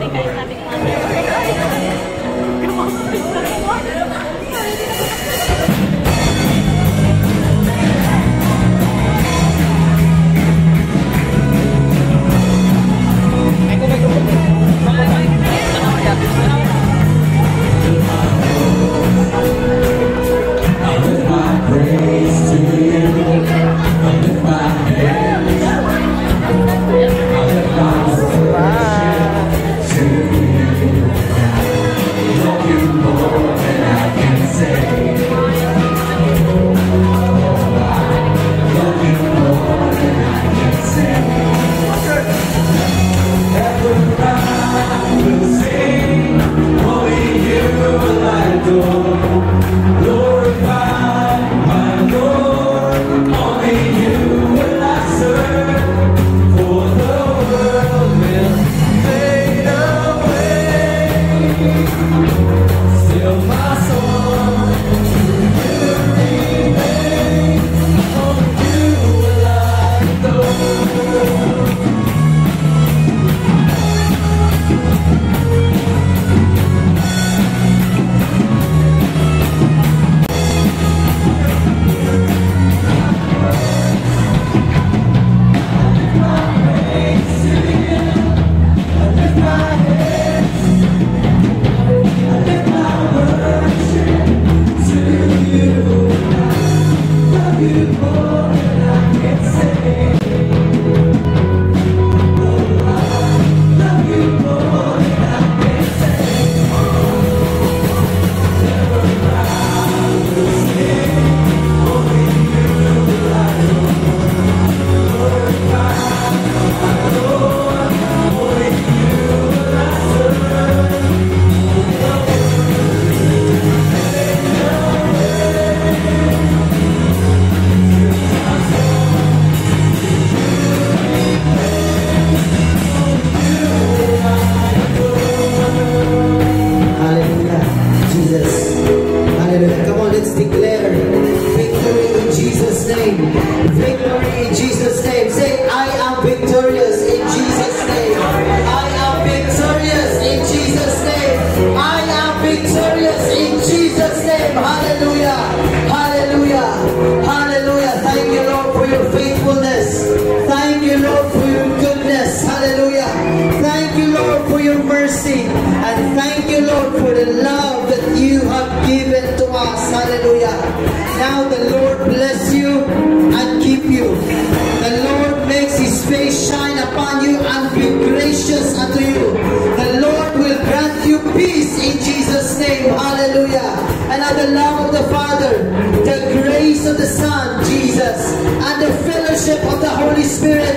think I Seu máximo mercy. And thank you, Lord, for the love that you have given to us. Hallelujah. Now the Lord bless you and keep you. The Lord makes his face shine upon you and be gracious unto you. The Lord will grant you peace in Jesus' name. Hallelujah. And at the love of the Father, the grace of the Son, Jesus, and the fellowship of the Holy Spirit